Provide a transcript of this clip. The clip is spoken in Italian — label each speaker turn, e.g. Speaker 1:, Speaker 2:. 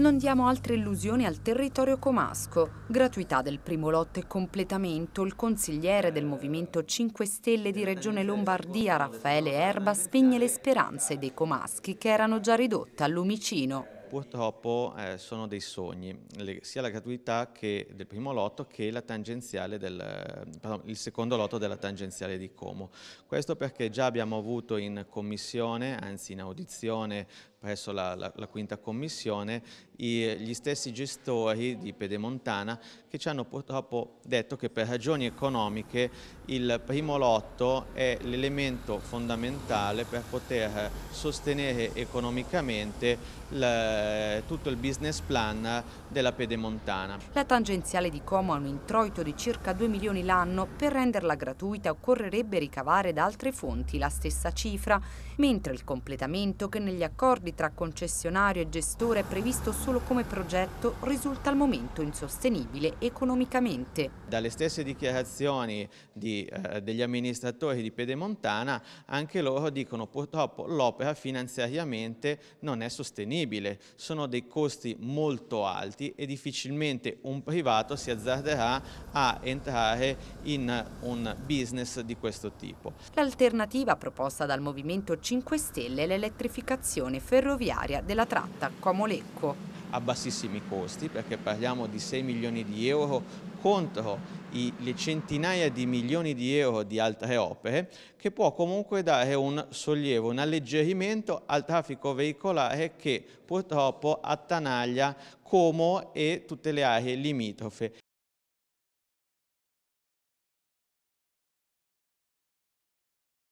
Speaker 1: Non diamo altre illusioni al territorio comasco. Gratuità del primo lotto e completamento. Il consigliere del Movimento 5 Stelle di Regione Lombardia, Raffaele Erba, spegne le speranze dei comaschi che erano già ridotte al lumicino
Speaker 2: purtroppo eh, sono dei sogni, le, sia la gratuità del primo lotto che del, pardon, il secondo lotto della tangenziale di Como. Questo perché già abbiamo avuto in commissione, anzi in audizione presso la, la, la quinta commissione, i, gli stessi gestori di Pedemontana che ci hanno purtroppo detto che per ragioni economiche il primo lotto è l'elemento fondamentale per poter sostenere economicamente il, tutto il business plan della Pedemontana.
Speaker 1: La tangenziale di Como ha un introito di circa 2 milioni l'anno, per renderla gratuita occorrerebbe ricavare da altre fonti la stessa cifra, mentre il completamento che negli accordi accordi tra concessionario e gestore previsto solo come progetto risulta al momento insostenibile economicamente.
Speaker 2: Dalle stesse dichiarazioni di, eh, degli amministratori di Pedemontana anche loro dicono purtroppo l'opera finanziariamente non è sostenibile, sono dei costi molto alti e difficilmente un privato si azzarderà a entrare in un business di questo tipo.
Speaker 1: L'alternativa proposta dal Movimento 5 Stelle è l'elettrificazione ferroviaria ferroviaria della tratta Como-Lecco.
Speaker 2: A bassissimi costi perché parliamo di 6 milioni di euro contro i, le centinaia di milioni di euro di altre opere che può comunque dare un sollievo, un alleggerimento al traffico veicolare che purtroppo attanaglia Como e tutte le aree limitrofe